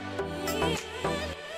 You.